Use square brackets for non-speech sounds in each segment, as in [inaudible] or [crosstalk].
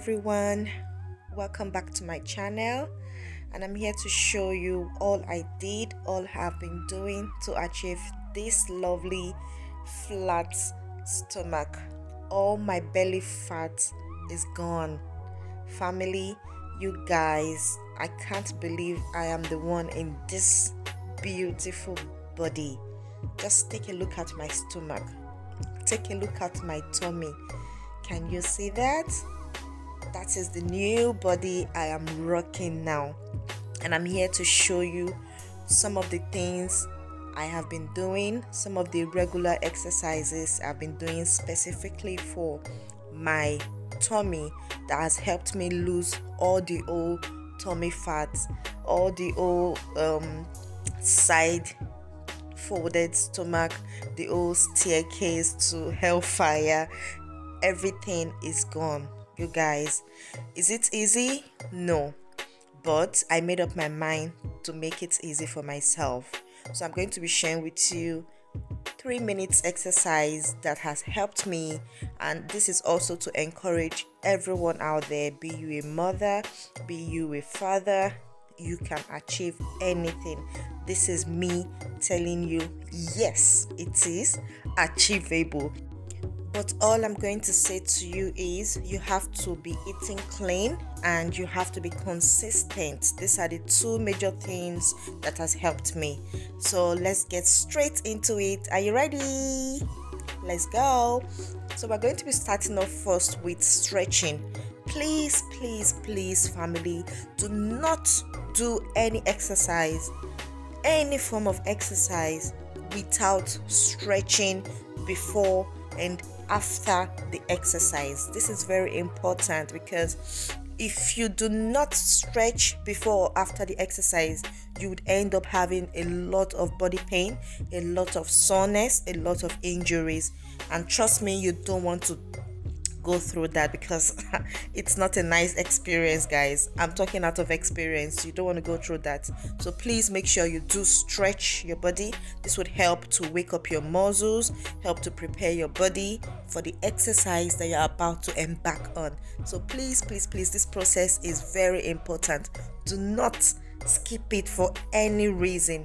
everyone. Welcome back to my channel. And i'm here to show you all i did all have been doing to achieve this lovely flat stomach. All my belly fat is gone. Family you guys i can't believe i am the one in this beautiful body. Just take a look at my stomach. Take a look at my tummy. Can you see that that is the new body I am rocking now. And I'm here to show you some of the things I have been doing, some of the regular exercises I've been doing specifically for my tummy that has helped me lose all the old tummy fat, all the old um, side folded stomach, the old staircase to hellfire. Everything is gone you guys. Is it easy? No. But I made up my mind to make it easy for myself. So I'm going to be sharing with you three minutes exercise that has helped me and this is also to encourage everyone out there be you a mother be you a father you can achieve anything this is me telling you yes it is achievable but all I'm going to say to you is you have to be eating clean and you have to be consistent. These are the two major things that has helped me. So let's get straight into it. Are you ready? Let's go. So we're going to be starting off first with stretching. Please, please, please, family, do not do any exercise, any form of exercise without stretching before and after the exercise. This is very important because if you do not stretch before or after the exercise, you would end up having a lot of body pain, a lot of soreness, a lot of injuries. And trust me, you don't want to go through that because [laughs] it's not a nice experience, guys. I'm talking out of experience. You don't want to go through that. So please make sure you do stretch your body. This would help to wake up your muscles, help to prepare your body for the exercise that you're about to embark on. So please, please, please, this process is very important. Do not skip it for any reason.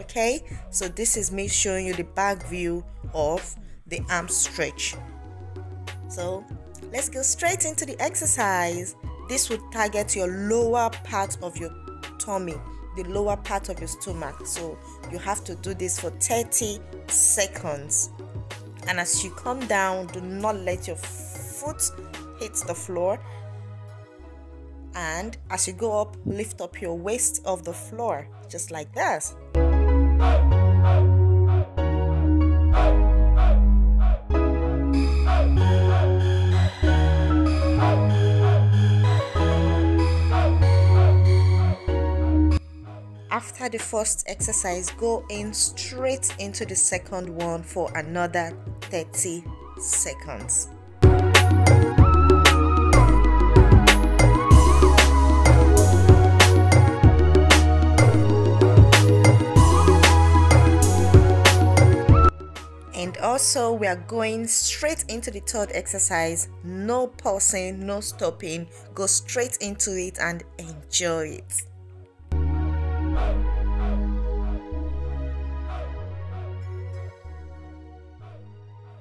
Okay, so this is me showing you the back view of the arm stretch. So let's go straight into the exercise. This would target your lower part of your tummy, the lower part of your stomach. So you have to do this for 30 seconds. And as you come down, do not let your foot hit the floor. And as you go up, lift up your waist off the floor, just like this. After the first exercise go in straight into the second one for another 30 seconds. And also we are going straight into the third exercise. No pausing no stopping. Go straight into it and enjoy it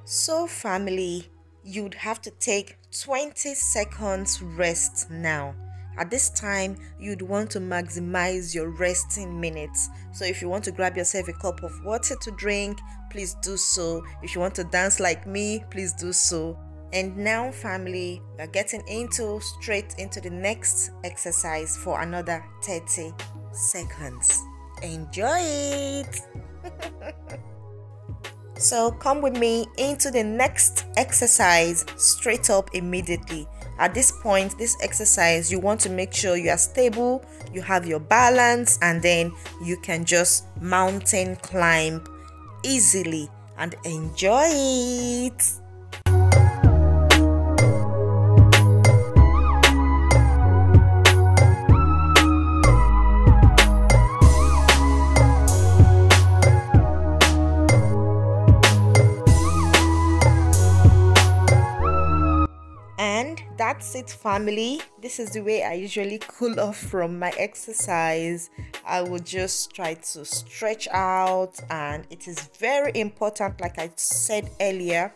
So, family, you'd have to take 20 seconds rest now. At this time, you'd want to maximize your resting minutes. So, if you want to grab yourself a cup of water to drink, please do so. If you want to dance like me, please do so. And now, family, we're getting into straight into the next exercise for another 30 seconds. Enjoy it! [laughs] So come with me into the next exercise straight up immediately. At this point, this exercise, you want to make sure you are stable, you have your balance, and then you can just mountain climb easily and enjoy it. It family. This is the way i usually cool off from my exercise. I would just try to stretch out and it is very important like i said earlier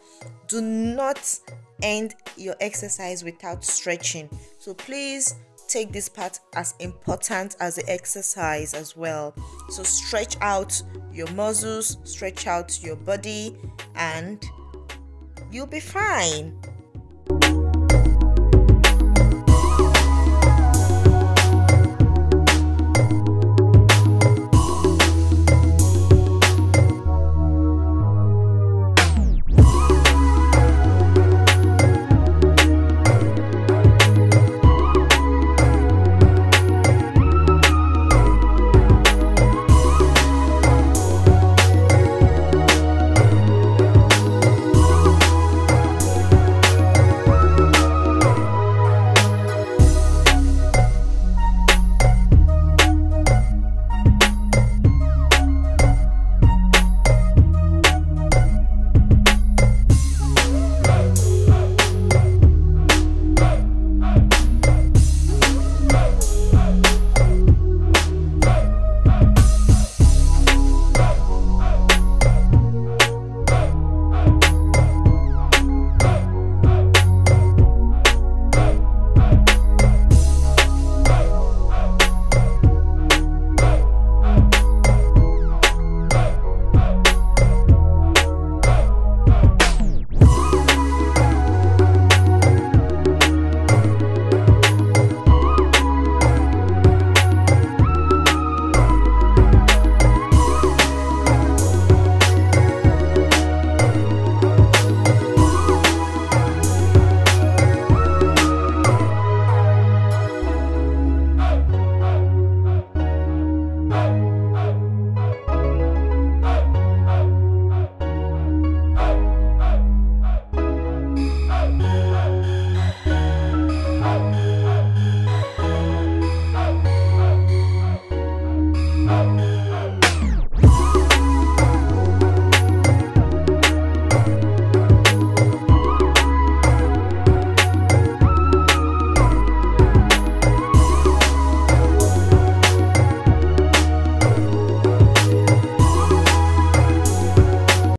do not end your exercise without stretching. So please take this part as important as the exercise as well. So stretch out your muscles stretch out your body and you'll be fine